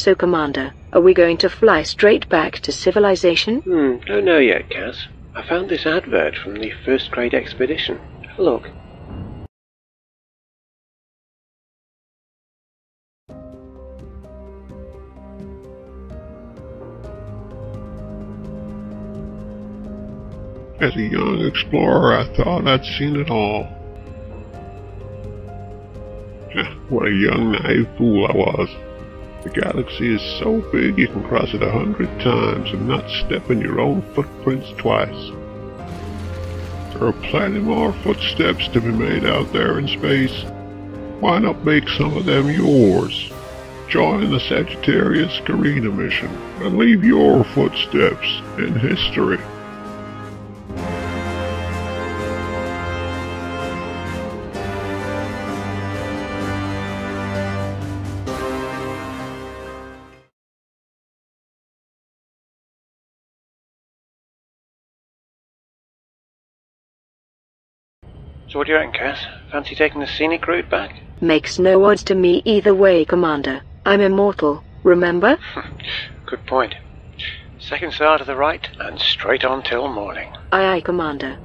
So, Commander, are we going to fly straight back to civilization? Hmm, don't know yet, Cass. I found this advert from the First Great Expedition. Have a look. As a young explorer, I thought I'd seen it all. what a young, naive fool I was. The galaxy is so big you can cross it a hundred times and not step in your own footprints twice. There are plenty more footsteps to be made out there in space. Why not make some of them yours? Join the Sagittarius Carina mission and leave your footsteps in history. So what do you reckon, Cass? Fancy taking the scenic route back? Makes no odds to me either way, Commander. I'm immortal, remember? Good point. Second star to the right, and straight on till morning. Aye aye, Commander.